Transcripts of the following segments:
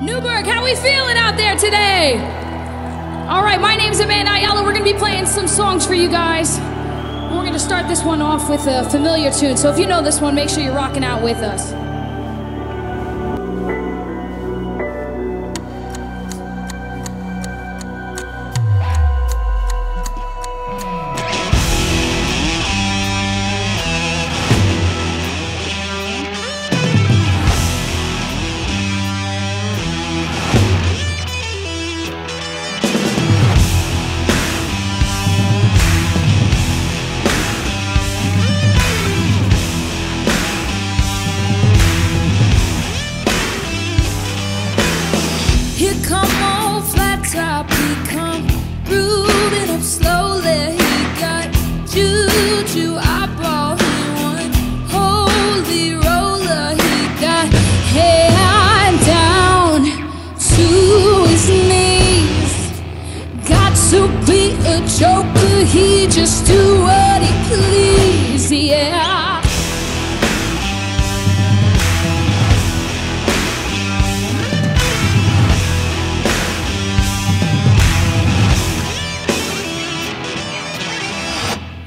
Newburgh, how we feeling out there today? All right, my name's Amanda Ayala. We're gonna be playing some songs for you guys. We're gonna start this one off with a familiar tune. So if you know this one, make sure you're rocking out with us. To his knees. Got to be a joker, he just do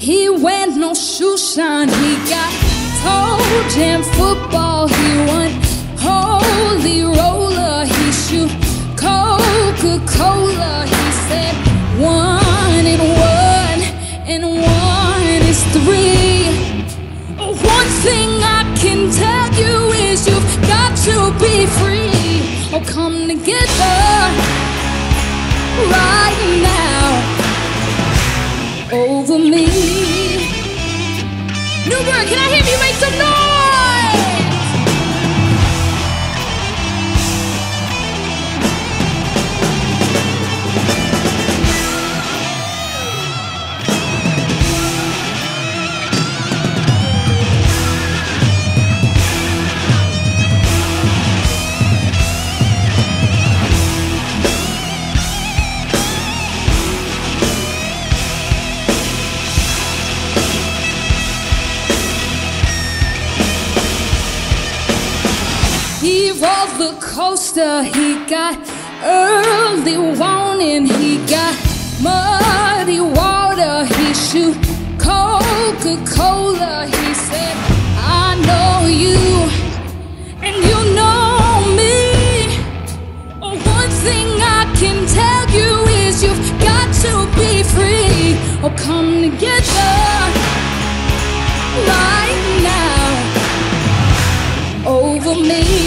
He went no shoe shine. He got toe jam football. He won holy roller. He shoot Coca Cola. He said one and one and one is three. One thing I can tell you is you've got to be free. Oh, come together Can I hear you make some noise? He rolled the coaster, he got early warning, he got muddy water, he shoot Coca Cola. He said, I know you, and you know me. Oh, One thing I can tell you is you've got to be free. Oh, come together right now over me.